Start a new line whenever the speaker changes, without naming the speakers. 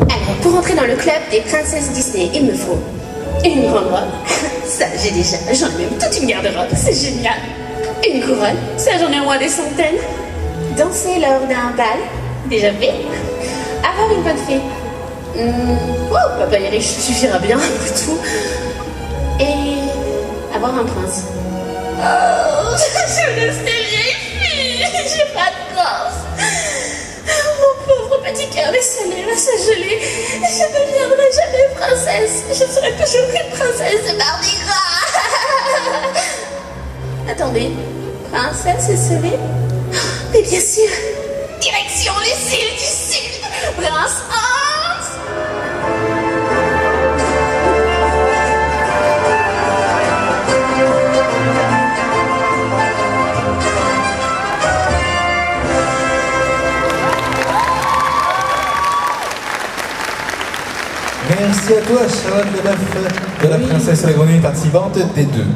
Alors, pour entrer dans le club des princesses Disney, il me faut une grande robe. Ça, j'ai déjà. J'en ai même toute une garde-robe. C'est génial. Une couronne. Ça, j'en ai au moins des centaines. Danser lors d'un bal. Déjà fait. Avoir une bonne fée. Hmm, oh, papa est riche, suffira bien pour tout. Et avoir un prince. Oh, je ne sais là, ça gelé. Je ne deviendrai jamais princesse. Je serai toujours une princesse de Mardi Gras. Attendez, princesse et Mais bien sûr, direction les
Merci à toi, Charlotte Leboeuf, de la princesse la grenouille participante des deux.